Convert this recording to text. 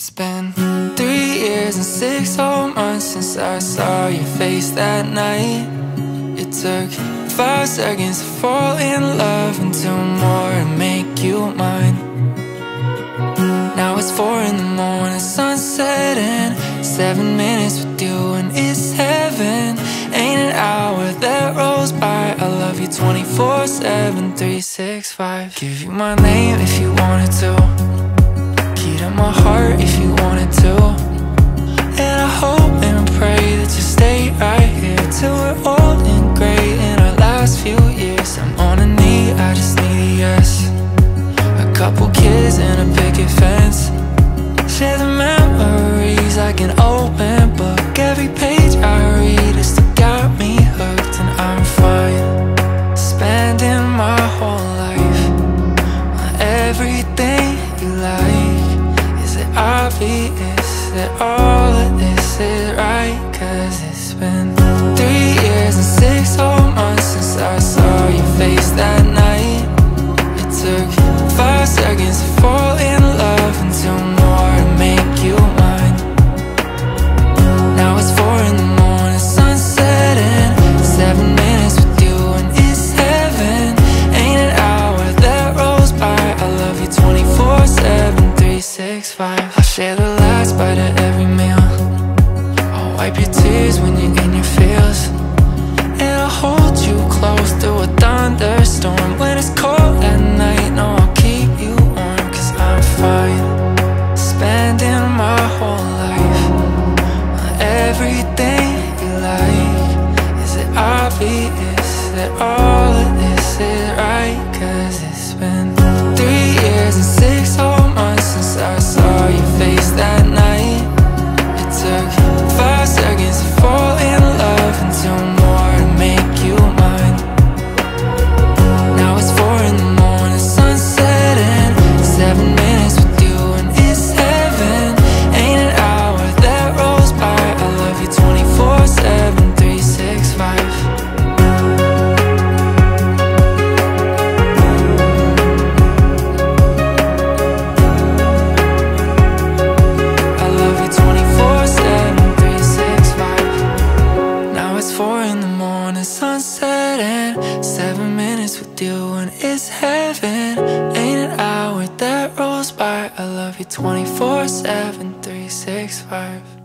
It's been three years and six whole months since I saw your face that night. It took five seconds to fall in love and two more to make you mine. Now it's four in the morning, sunset and seven minutes with you and it's heaven. Ain't an hour that rolls by. I love you 24 7, 365. Give you my name if you wanted to my heart if you wanted to obvious that all of this is right? Cause it's been five. I'll share the last bite of every meal. I'll wipe your tears when you're in your feels. And I'll hold you close through a thunderstorm. When it's cold at night, no, I'll keep you warm Cause I'm fine Spending my whole life On everything you like. Is it obvious that all seven minutes with you and it's heaven. Ain't an hour that rolls by. I love you 24-7, 365